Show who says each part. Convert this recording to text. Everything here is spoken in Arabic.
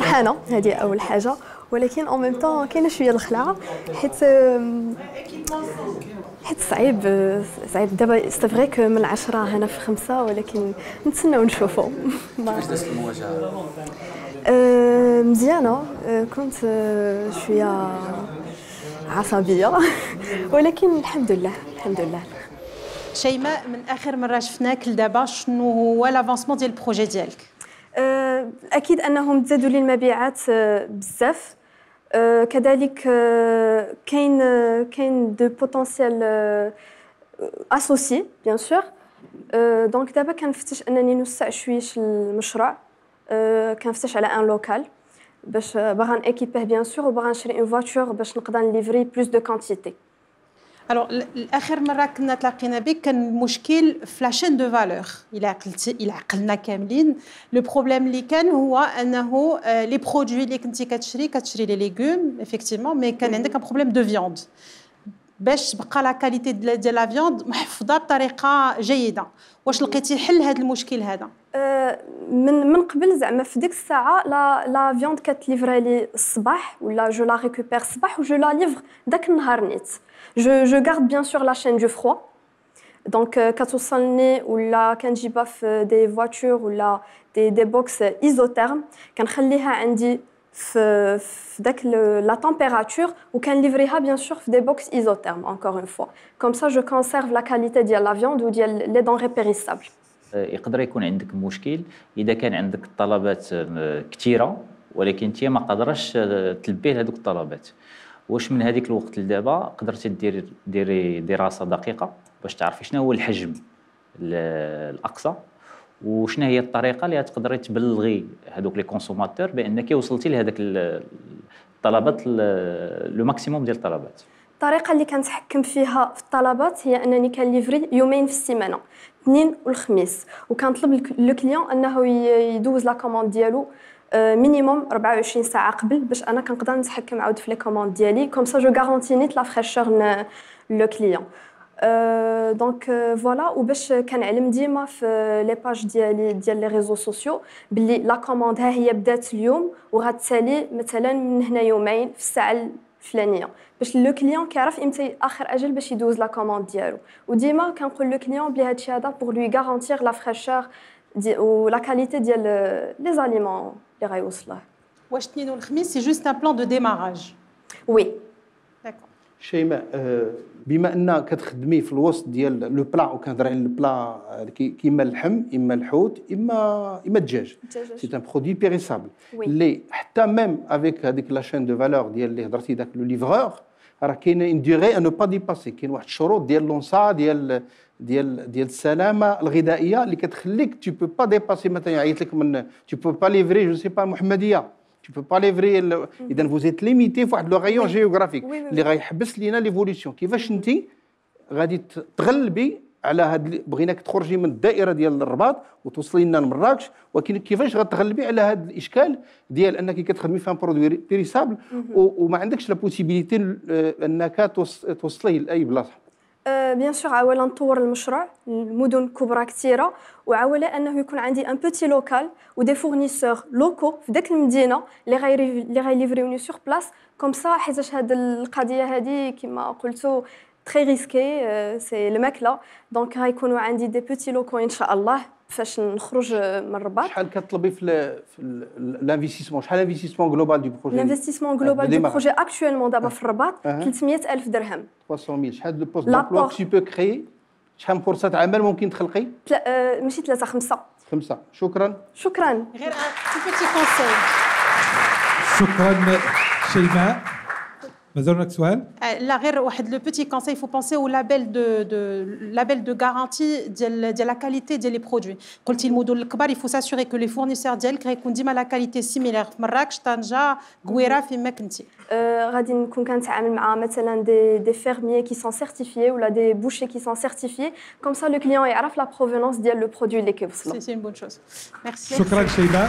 Speaker 1: فرحانة هذه أول حاجة. ولكن en même temps كاينة شوية الخلعه حيت حيت صعيب صعيب. دابا c'est vrai que من عشرة هنا في خمسة ولكن نتسناو نشوفو.
Speaker 2: كيفاش دازت المواجهة؟
Speaker 1: أه، مزيانة. أه، كنت أه، شوية عصبية. ولكن الحمد لله الحمد لله.
Speaker 3: شيماء من آخر مرة شفناك لدابا شنو هو l'avancement ديال ال projet
Speaker 1: ديالك؟ أكيد أنهم تزادوا لي المبيعات أه، بزاف. أه، كذلك كاين كاين de potentiels associés bien sûr donc دابا كنفتش أنني نوسع شويش المشروع. كنفتش على un local باش باغا ن équiper ه bien sûr وباغا نشري une voiture باش نقدر ن livrer plus de
Speaker 3: quantité alors الآخر مره كنا تلاقينا بك كان مشكل في la chaîne de valeur إلى عقلتي إلى عقلنا كاملين le problème اللي كان هو انه les produits اللي كنتي كتشري كتشري les légumes effectivement mais كان عندك un problème de viande باش تبقى la qualité ديال la viande محفوظه بطريقه جيده واش لقيتي حل هذا المشكل هذا
Speaker 1: من من قبل زعما في ديك الساعة لا la viande كت livrer لي الصباح ولا je la récupère الصباح و je la livre داك النهار نيت. je je garde bien sûr la chaîne de froid donc كتوصلني ولا كنجيبها في des voitures ولا des des box isothermes كنخليها عندي في في داك la température وكن livrer ها bien sûr في des box isothermes encore une fois comme ça je conserve la qualité ديال la viande وديال les denrées périssables
Speaker 2: يقدر يكون عندك مشكل إذا كان عندك طلبات آه، كثيره ولكن أنت ما قادرش آه، تلبي هذوك الطلبات. واش من هذيك الوقت لدابا قدرتي ديري ديري دراسة دقيقة باش تعرفي شنو هو الحجم الأقصى وشنو هي الطريقة اللي تقدري تبلغي هذوك les consommateurs بأنك وصلتي لهذاك الطلبات le maximum ديال الطلبات.
Speaker 1: الطريقة اللي كنتحكم فيها في الطلبات هي أنني كن livrer يومين في السيمانة اثنين والخميس. وكنطلب le client أنه يدوز la commande ديالو minimum 24 ساعة قبل باش أنا كنقدر نتحكم عاود في les commandes ديالي. comme ça je garantis نيت la fraîcheur le client donc voilà وباش كنعلم ديما في les pages ديالي ديال les réseaux sociaux باللي la commande ها هي بدات اليوم وغتسالي مثلا من هنا يومين في الساعة الفلانيه باش le client كيعرف إمتى آخر أجل باش يدوز la commande ديالو. وديما كنقول le client بلي هادشي هذا pour lui garantir la fraîcheur و la qualité ديال les aliments اللي غيوصله
Speaker 3: واش اثنين والخميس c'est juste un plan de démarrage
Speaker 1: oui
Speaker 4: شيماء آه، بما ان كتخدمي في الوسط ديال le plat وكنهضر على ال plat كيما اللحم إما الحوت اما إما الدجاج. c'est un produit périssable اللي حتى même avec هذيك la chaîne de valeur ديال اللي هضرتي داك le livreur راه كاين un degré à pas dépasser كاين واحد الشروط ديال l'ONSSA ديال ديال ديال السلامة الغذائية اللي كتخليك tu peux pas dépasser مثلا يعيط لك من tu peux pas livrer je sais pas محمدية. Tu peux pas livrer اذا vous êtes limité في واحد le rayon géographique اللي غيحبس لينا l'évolution كيفاش أنت غادي تغلبي على هاد بغيناك تخرجي من الدائرة ديال الرباط وتوصلي لنا لمراكش ولكن كيفاش غتغلبي على هذا الإشكال ديال أنك كتخدمي في un produit périssable وما عندكش la possibilité أنك توصليه لأي بلاصة.
Speaker 1: bien sûr اولا نطور المشروع المدن كبرى كثيره وعاولا أنه يكون عندي un petit local و des fournisseurs locaux في داك المدينة اللي غير اللي غي livrer وني sur place comme ça حيتاش هاد القضية هادي كما قلتو très risqué c'est الماكله دونك غيكونوا عندي des petits locaux إن شاء الله. فاش نخرج من الرباط.
Speaker 4: شحال كتطلبي في l'investissement شحال l'investissement global du projet
Speaker 1: l'investissement global du projet actuellement دابا في الرباط 300 ألف درهم.
Speaker 4: 300000 شحال de postes d'emploi que peux créer شحال فرصه عمل ممكن تخلقي
Speaker 1: ماشي ثلاثة خمسة.
Speaker 4: خمسة. شكرا.
Speaker 1: شكرا.
Speaker 3: غير
Speaker 5: شكرا شيماء مازال هناك سؤال
Speaker 3: لا غير واحد le petit conseil faut penser au label de de label de garantie ديال ديال la qualité ديال les produits قلتي المدن الكبار il faut s'assurer que les fournisseurs ديالك غيكون ديما la qualité similaire في مراكش طنجه قويره فيما كنتي
Speaker 1: غادي نكون كنتعامل مع مثلا des des fermiers qui sont certifiés ولا des bouchers qui sont certifiés comme ça le client يعرف la provenance ديال le produit اللي كيوصلو
Speaker 3: c'est c'est bonne chose
Speaker 5: merci شكرا شيماء